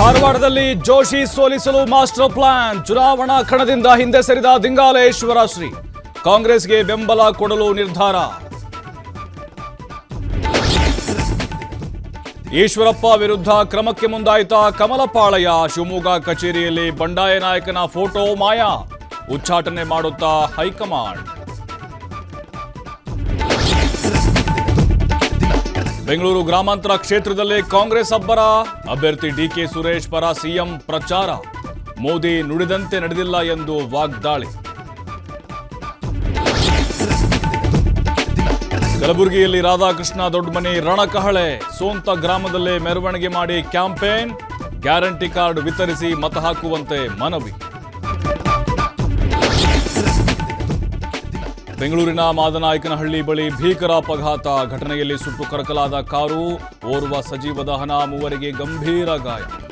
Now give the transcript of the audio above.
ಧಾರವಾಡದಲ್ಲಿ ಜೋಶಿ ಸೋಲಿಸಲು master plan. ಚುನಾವಣಾ ಕಣದಿಂದ ಹಿಂದೆ ಸರಿದ ದಿಂಗಾಲೇಶ್ವರ ಶ್ರೀ. ಕಾಂಗ್ರೆಸ್ಗೆ ಬೆಂಬಲ ಕೊಡಲು ನಿರ್ಧಾರ. ಈಶ್ವರಪ್ಪ ವಿರುದ್ಧ ಕ್ರಮಕ್ಕೆ ಮುಂದಾಯಿತ ಕಮಲಪಾಳಯ್ಯ. ಶಿವಮೊಗ್ಗ ಕಚೇರಿಯಲ್ಲಿ ಬಂಡಾಯ ನಾಯಕನ ಫೋಟೋ ಮಾಯಾ. ಉಚ್ಚಾಟನೆ ಮಾಡುತ್ತಾ ಹೈಕಮಾಂಡ್. ಬೆಂಗಳೂರು ಗ್ರಾಮಾಂತರ ಕ್ಷೇತ್ರದಲ್ಲಿ ಕಾಂಗ್ರೆಸ್ ಅಬ್ಬರ. ಅಭ್ಯರ್ಥಿ ಡಿಕೆ ಸುರೇಶ್ ಪರ ಸಿಎಂ ಪ್ರಚಾರ. ಮೋದಿ ನುಡಿದಂತೆ ನಡೆದಿಲ್ಲ ಎಂದು ವಾಗ್ದಾಳಿ. ಕಲಬುರಗಿಯಲ್ಲಿ ರಾಧಾಕೃಷ್ಣ ದೊಡ್ಡಮನಿ ರಣಕಹಳೆ. ಸೋಂತ ಗ್ರಾಮದಲ್ಲೇ ಮೆರವಣಿಗೆ ಮಾಡಿ ಕ್ಯಾಂಪೇನ್. ಗ್ಯಾರಂಟಿ ಕಾರ್ಡ್ ವಿತರಿಸಿ ಮತ ಹಾಕುವಂತೆ ಮನವಿ. ಬೆಂಗಳೂರಿನ ಮಾದನಾಯಕನಹಳ್ಳಿ ಬಳಿ ಭೀಕರ ಅಪಘಾತ. ಘಟನೆಯಲ್ಲಿ ಸುಟ್ಟು ಕರಕಲಾದ ಕಾರು ಓರ್ವ ಸಜೀವ ದಹನ ಮೂವರಿಗೆ ಗಂಭೀರ ಗಾಯ.